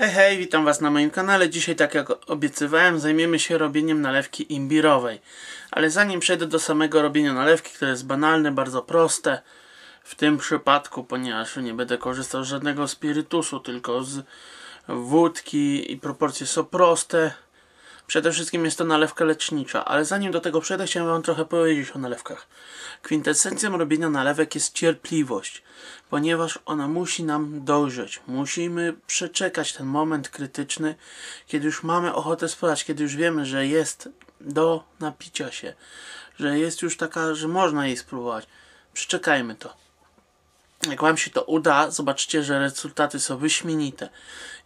Hej, hej, witam Was na moim kanale. Dzisiaj, tak jak obiecywałem, zajmiemy się robieniem nalewki imbirowej. Ale zanim przejdę do samego robienia nalewki, które jest banalne, bardzo proste, w tym przypadku, ponieważ nie będę korzystał z żadnego spirytusu, tylko z wódki i proporcje są proste, Przede wszystkim jest to nalewka lecznicza, ale zanim do tego przejdę, chciałem Wam trochę powiedzieć o nalewkach. Kwintesencją robienia nalewek jest cierpliwość, ponieważ ona musi nam dojrzeć. Musimy przeczekać ten moment krytyczny, kiedy już mamy ochotę spróbować, kiedy już wiemy, że jest do napicia się, że jest już taka, że można jej spróbować. Przeczekajmy to. Jak Wam się to uda, zobaczycie, że rezultaty są wyśmienite.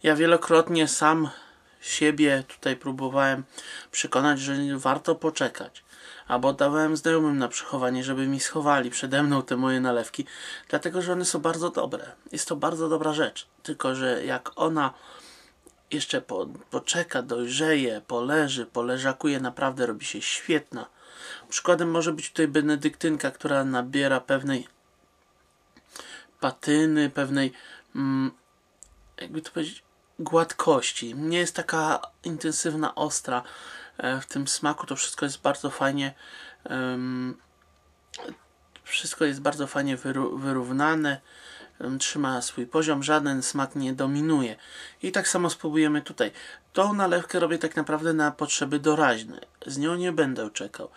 Ja wielokrotnie sam siebie tutaj próbowałem przekonać, że warto poczekać. Albo dawałem znajomym na przechowanie, żeby mi schowali przede mną te moje nalewki, dlatego że one są bardzo dobre. Jest to bardzo dobra rzecz. Tylko, że jak ona jeszcze po, poczeka, dojrzeje, poleży, poleżakuje, naprawdę robi się świetna. Przykładem może być tutaj benedyktynka, która nabiera pewnej patyny, pewnej, mm, jakby to powiedzieć, gładkości. Nie jest taka intensywna, ostra. E, w tym smaku to wszystko jest bardzo fajnie wszystko jest bardzo fajnie wyrównane trzyma swój poziom, żaden smak nie dominuje. I tak samo spróbujemy tutaj. Tą nalewkę robię tak naprawdę na potrzeby doraźne. Z nią nie będę czekał.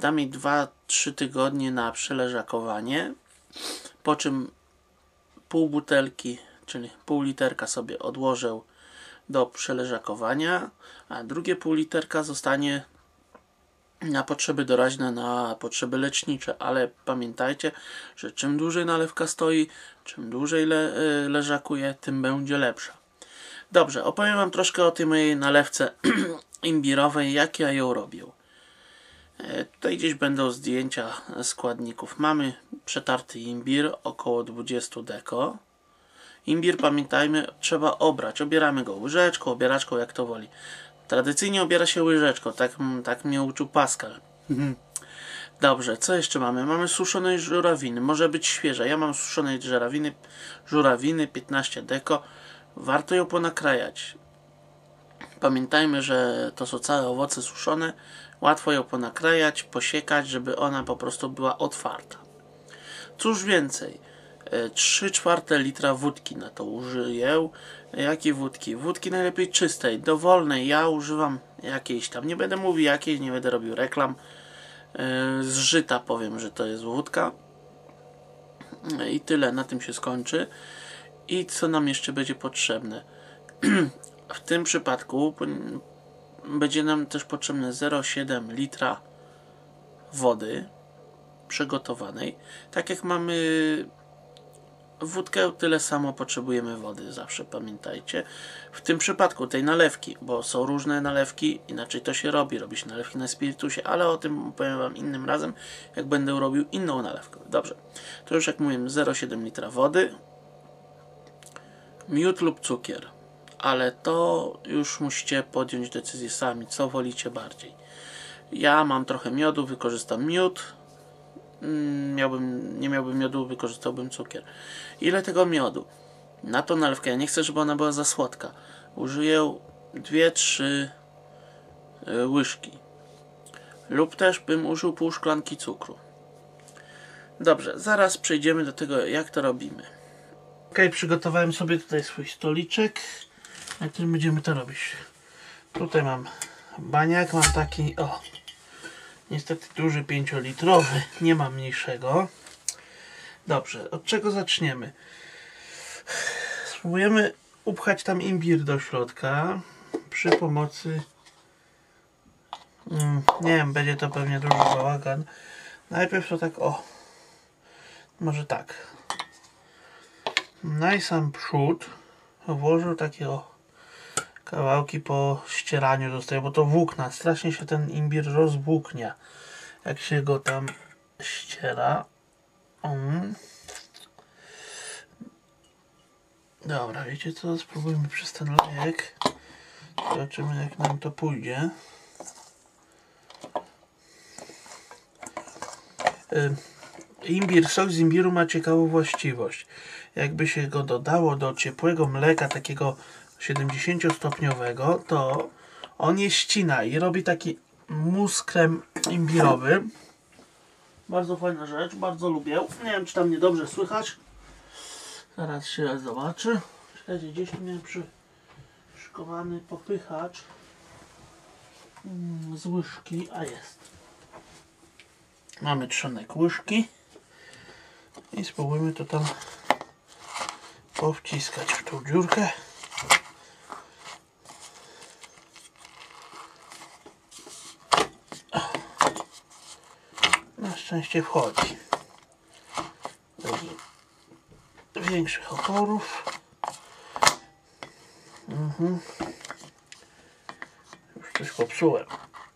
Dam mi 2-3 tygodnie na przeleżakowanie, po czym pół butelki czyli pół literka sobie odłożę do przeleżakowania, a drugie pół literka zostanie na potrzeby doraźne, na potrzeby lecznicze, ale pamiętajcie, że czym dłużej nalewka stoi, czym dłużej le, y, leżakuje, tym będzie lepsza. Dobrze, opowiem Wam troszkę o tej mojej nalewce imbirowej, jak ja ją robię. E, tutaj gdzieś będą zdjęcia składników. Mamy przetarty imbir, około 20 deko. Imbir, pamiętajmy, trzeba obrać. Obieramy go łyżeczką, obieraczką, jak to woli. Tradycyjnie obiera się łyżeczką, tak, tak mnie uczył Pascal. Dobrze, co jeszcze mamy? Mamy suszonej żurawiny, może być świeża. Ja mam suszonej żurawiny, żurawiny 15 deko. Warto ją ponakrajać. Pamiętajmy, że to są całe owoce suszone. Łatwo ją ponakrajać, posiekać, żeby ona po prostu była otwarta. Cóż więcej, 3 czwarte litra wódki na to użyję. Jakiej wódki? Wódki najlepiej czystej, dowolnej. Ja używam jakiejś tam, nie będę mówił jakiej, nie będę robił reklam. E, z żyta powiem, że to jest wódka. I tyle, na tym się skończy. I co nam jeszcze będzie potrzebne? w tym przypadku będzie nam też potrzebne 0,7 litra wody przygotowanej. Tak jak mamy wódkę tyle samo potrzebujemy wody, zawsze pamiętajcie. W tym przypadku tej nalewki, bo są różne nalewki, inaczej to się robi, robi się nalewki na spirytusie, ale o tym powiem Wam innym razem, jak będę robił inną nalewkę. Dobrze, to już jak mówiłem 0,7 litra wody, miód lub cukier, ale to już musicie podjąć decyzję sami, co wolicie bardziej. Ja mam trochę miodu, wykorzystam miód, miałbym, nie miałbym miodu, wykorzystałbym cukier. Ile tego miodu? Na tą nalewkę, ja nie chcę, żeby ona była za słodka. Użyję 2-3 e, łyżki. Lub też bym użył pół szklanki cukru. Dobrze, zaraz przejdziemy do tego, jak to robimy. Ok, przygotowałem sobie tutaj swój stoliczek, na którym będziemy to robić. Tutaj mam baniak, mam taki, o, Niestety duży 5-litrowy, nie ma mniejszego. Dobrze, od czego zaczniemy? Spróbujemy upchać tam imbir do środka przy pomocy mm, nie wiem, będzie to pewnie duży bałagan. Najpierw to tak o może tak na sam przód włożę takie o kawałki po ścieraniu zostaje, bo to włókna. Strasznie się ten imbir rozwłóknia, jak się go tam ściera. Um. Dobra, wiecie co? Spróbujmy przez ten lejek. Zobaczymy jak nam to pójdzie. Imbir, sok z imbiru ma ciekawą właściwość. Jakby się go dodało do ciepłego mleka, takiego 70-stopniowego, to on je ścina i robi taki muskrem imbirowy. Bardzo fajna rzecz, bardzo lubię. Nie wiem, czy tam mnie dobrze słychać. Zaraz się zobaczy. Czekajcie, gdzieś tu miałem przyszykowany popychacz mm, z łyżki, a jest. Mamy trzonek łyżki i spróbujmy to tam powciskać w tą dziurkę. Na szczęście wchodzi. Bez większych oporów. Mhm. Już coś popsułem.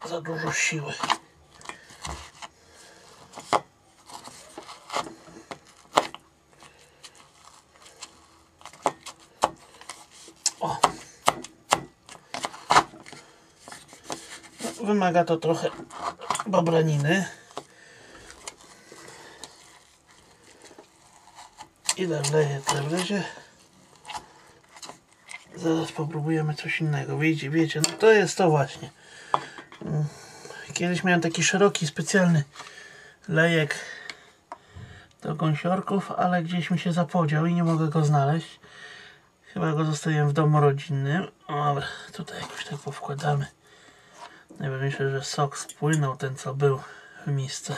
Za dużo siły. Wymaga to trochę babraniny. Ile wleje, tyle wlezie. Zaraz popróbujemy coś innego. Wiecie, wiecie, no to jest to właśnie. Mm. Kiedyś miałem taki szeroki, specjalny lejek do gąsiorków, ale gdzieś mi się zapodział i nie mogę go znaleźć. Chyba go zostawiłem w domu rodzinnym. Dobra, tutaj jakoś tak powkładamy. Najważniejsze, że sok spłynął, ten co był w misce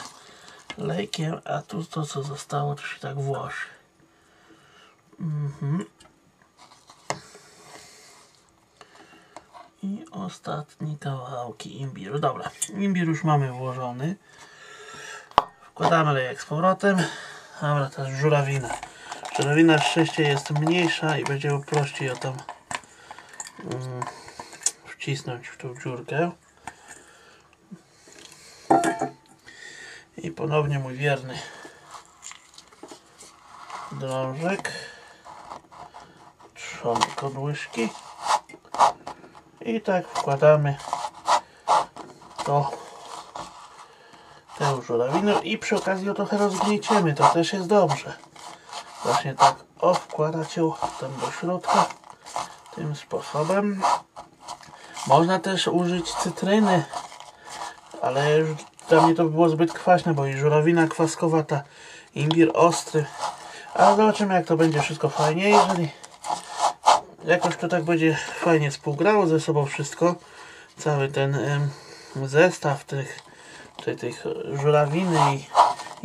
lejkiem, a tu to co zostało, to się tak włoży. Mhm. I ostatni kawałki imbiru. Dobra, imbir już mamy włożony. Wkładamy lejek z powrotem. Dobra, teraz żurawina. Żurawina szczęście jest mniejsza i będzie prościej ją tam um, wcisnąć w tą dziurkę. I ponownie mój wierny drążek. Trzonek od łyżki. I tak wkładamy to tę żurawinę i przy okazji ją trochę rozgnieciemy, to też jest dobrze. Właśnie tak o, wkładać ją tam do środka tym sposobem. Można też użyć cytryny, ale już dla mnie to by było zbyt kwaśne, bo i żurawina kwaskowata, imbir ostry. Ale zobaczymy jak to będzie wszystko fajnie, jeżeli jakoś to tak będzie fajnie współgrało ze sobą wszystko, cały ten zestaw tych, tej, tych żurawiny i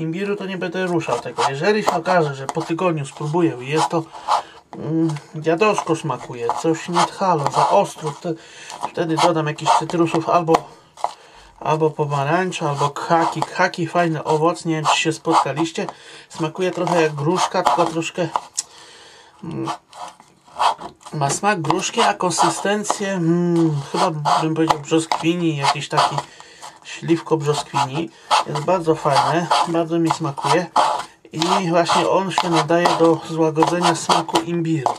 imbiru, to nie będę ruszał tego. Jeżeli się okaże, że po tygodniu spróbuję i jest to mm, dziadowsko smakuje, coś nie tchalo, za ostro, wtedy dodam jakiś cytrusów albo albo pomarańcza, albo khaki. Khaki fajny owoc, nie wiem czy się spotkaliście. Smakuje trochę jak gruszka, tylko troszkę mm, ma smak gruszki, a konsystencję hmm, chyba bym powiedział brzoskwini, jakiś taki śliwko brzoskwini. Jest bardzo fajne, bardzo mi smakuje i właśnie on się nadaje do złagodzenia smaku imbiru.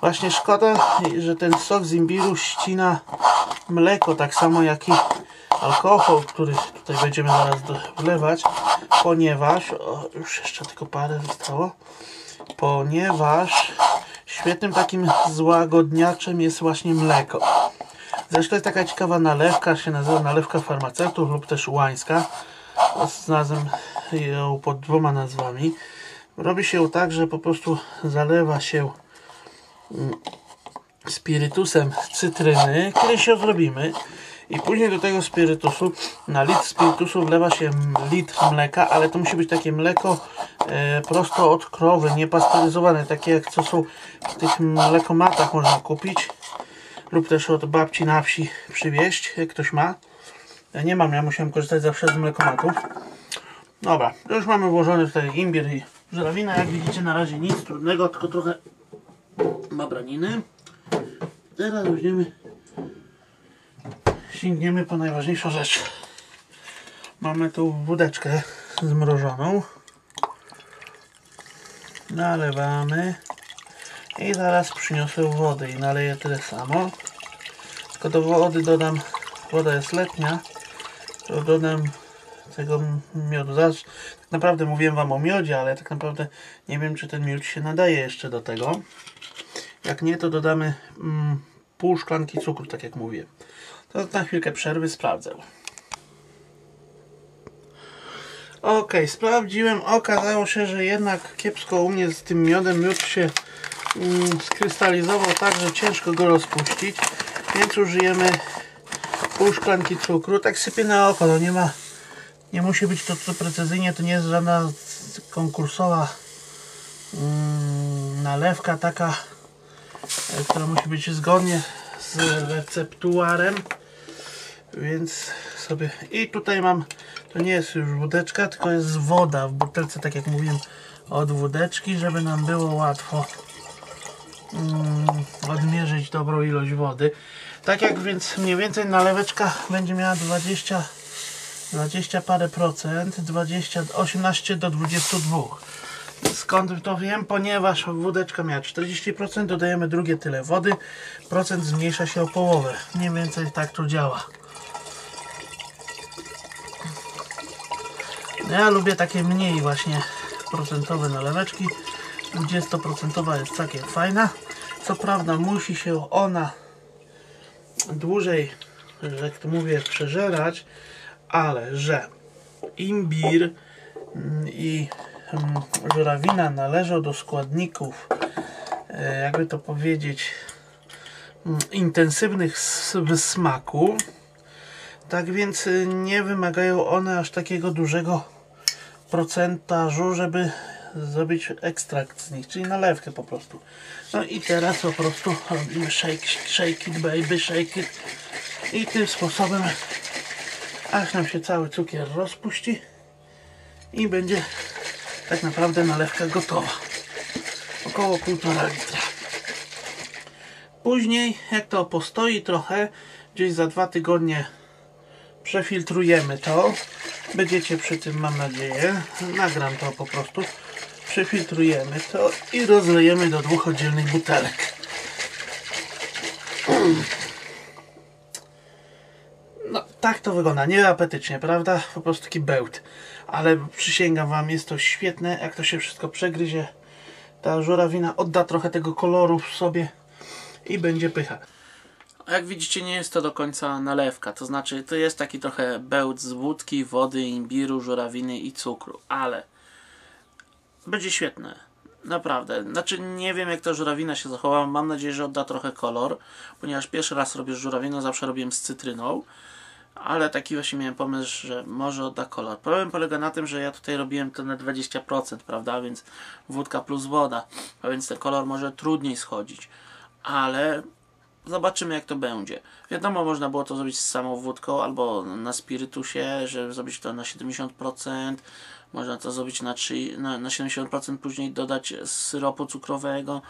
Właśnie szkoda, że ten sok z imbiru ścina mleko, tak samo jak i alkohol, który tutaj będziemy zaraz wlewać, ponieważ, o, już jeszcze tylko parę zostało, ponieważ świetnym takim złagodniaczem jest właśnie mleko. Zresztą jest taka ciekawa nalewka, się nazywa nalewka farmaceutów lub też łańska. Znalazłem ją pod dwoma nazwami. Robi się tak, że po prostu zalewa się mm, spirytusem cytryny, który się zrobimy. I później do tego spirytusu, na litr spirytusu wlewa się litr mleka, ale to musi być takie mleko e, prosto od krowy, niepasteryzowane, takie jak co są w tych mlekomatach można kupić lub też od babci na wsi przywieźć, jak ktoś ma. Ja nie mam, ja musiałem korzystać zawsze z mlekomatów. Dobra, już mamy włożony tutaj imbir i żurawina. Jak widzicie na razie nic trudnego, tylko trochę babraniny. Teraz weźmiemy sięgniemy po najważniejszą rzecz. Mamy tu wódeczkę zmrożoną. Nalewamy. I zaraz przyniosę wody i naleję tyle samo. Tylko do wody dodam, woda jest letnia, to dodam tego miodu. Zaraz, tak naprawdę mówiłem Wam o miodzie, ale tak naprawdę nie wiem, czy ten miód się nadaje jeszcze do tego. Jak nie, to dodamy mm, pół szklanki cukru, tak jak mówię. To na chwilkę przerwy sprawdzę. Ok, sprawdziłem. Okazało się, że jednak kiepsko u mnie z tym miodem miód się mm, skrystalizował tak, że ciężko go rozpuścić. Więc użyjemy pół szklanki cukru. Tak sypię na oko, to nie ma nie musi być to co precyzyjnie, to nie jest żadna konkursowa mm, nalewka taka, która musi być zgodnie z receptuarem. Więc sobie. I tutaj mam, to nie jest już wódeczka, tylko jest woda w butelce, tak jak mówiłem, od wódeczki, żeby nam było łatwo mm, odmierzyć dobrą ilość wody. Tak jak więc mniej więcej naleweczka będzie miała 20 20 parę procent, 20, 18 do 22. Skąd to wiem? Ponieważ wódeczka miała 40%, dodajemy drugie tyle wody, procent zmniejsza się o połowę. Mniej więcej tak to działa. Ja lubię takie mniej właśnie procentowe naleweczki. 20% jest całkiem fajna. Co prawda musi się ona dłużej, że jak to mówię, przeżerać, ale że imbir mm, i żurawina należą do składników, e, jakby to powiedzieć, intensywnych w smaku. Tak więc y, nie wymagają one aż takiego dużego procentażu, żeby zrobić ekstrakt z nich, czyli nalewkę po prostu. No i teraz po prostu robimy shake, shake it baby, shake it i tym sposobem aż nam się cały cukier rozpuści i będzie tak naprawdę nalewka gotowa. Około 1,5 litra. Później, jak to postoi trochę, gdzieś za dwa tygodnie przefiltrujemy to. Będziecie przy tym, mam nadzieję. Nagram to po prostu. Przefiltrujemy to i rozlejemy do dwóch oddzielnych butelek. Tak to wygląda. Nie apetycznie, prawda? Po prostu taki bełt. Ale przysięgam Wam, jest to świetne, jak to się wszystko przegryzie. Ta żurawina odda trochę tego koloru w sobie i będzie pycha. Jak widzicie, nie jest to do końca nalewka. To znaczy, to jest taki trochę bełt z wódki, wody, imbiru, żurawiny i cukru. Ale będzie świetne. Naprawdę. Znaczy, nie wiem jak ta żurawina się zachowała. Mam nadzieję, że odda trochę kolor. Ponieważ pierwszy raz robię żurawiną, zawsze robiłem z cytryną ale taki właśnie miałem pomysł, że może odda kolor. Problem polega na tym, że ja tutaj robiłem to na 20%, prawda, więc wódka plus woda, a więc ten kolor może trudniej schodzić, ale zobaczymy jak to będzie. Wiadomo, można było to zrobić z samą wódką albo na spirytusie, żeby zrobić to na 70%, można to zrobić na, 3, na, na 70%, później dodać syropu cukrowego,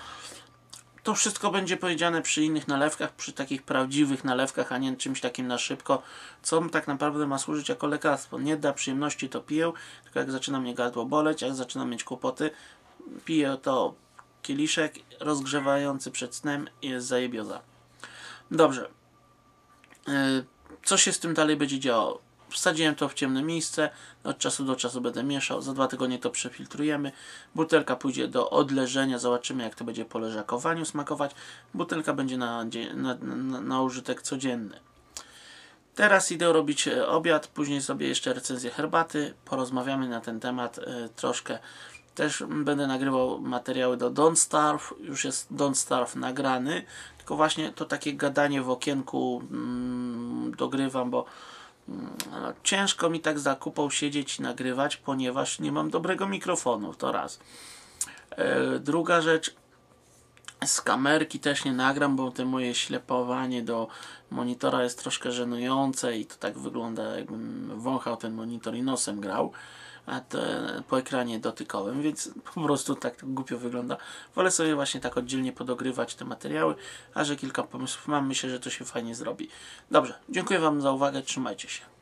to wszystko będzie powiedziane przy innych nalewkach, przy takich prawdziwych nalewkach, a nie czymś takim na szybko, co tak naprawdę ma służyć jako lekarstwo. Nie da przyjemności, to piję, tylko jak zaczyna mnie gardło boleć, jak zaczynam mieć kłopoty, piję to kieliszek rozgrzewający przed snem i jest zajebioza. Dobrze. Y, co się z tym dalej będzie działo? Wsadziłem to w ciemne miejsce, od czasu do czasu będę mieszał, za dwa tygodnie to przefiltrujemy. Butelka pójdzie do odleżenia, zobaczymy jak to będzie po leżakowaniu smakować. Butelka będzie na, na, na, na użytek codzienny. Teraz idę robić e, obiad, później sobie jeszcze recenzję herbaty, porozmawiamy na ten temat y, troszkę. Też będę nagrywał materiały do Don't Starve, już jest Don't Starve nagrany, tylko właśnie to takie gadanie w okienku mm, dogrywam, bo ciężko mi tak za kupą siedzieć i nagrywać, ponieważ nie mam dobrego mikrofonu, to raz. E, druga rzecz, z kamerki też nie nagram, bo te moje ślepowanie do monitora jest troszkę żenujące i to tak wygląda jakbym wąchał ten monitor i nosem grał te, po ekranie dotykowym, więc po prostu tak to głupio wygląda. Wolę sobie właśnie tak oddzielnie podogrywać te materiały, a że kilka pomysłów mam, myślę, że to się fajnie zrobi. Dobrze, dziękuję Wam za uwagę, trzymajcie się.